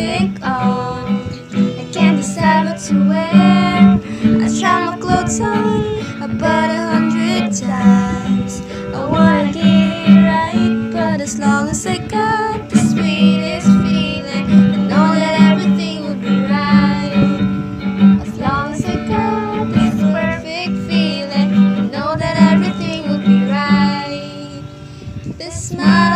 lipstick on. I can't decide what to wear. I try my clothes on about a hundred times. I wanna get it right, but as long as I got the sweetest feeling, I know that everything will be right. As long as I got this perfect feeling, I know that everything will be right. This smile.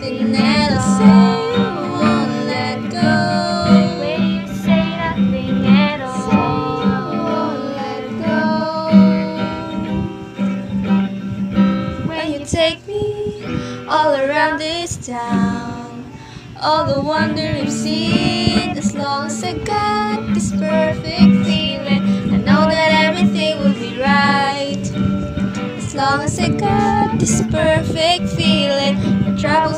Say nothing at all. Say you won't let go. When you say nothing at all. Say you won't let go. When you take me all around this town, all the wonder you've seen. As long as I got this perfect feeling, I know that everything will be right. As long as I got this perfect feeling, my troubles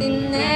something else.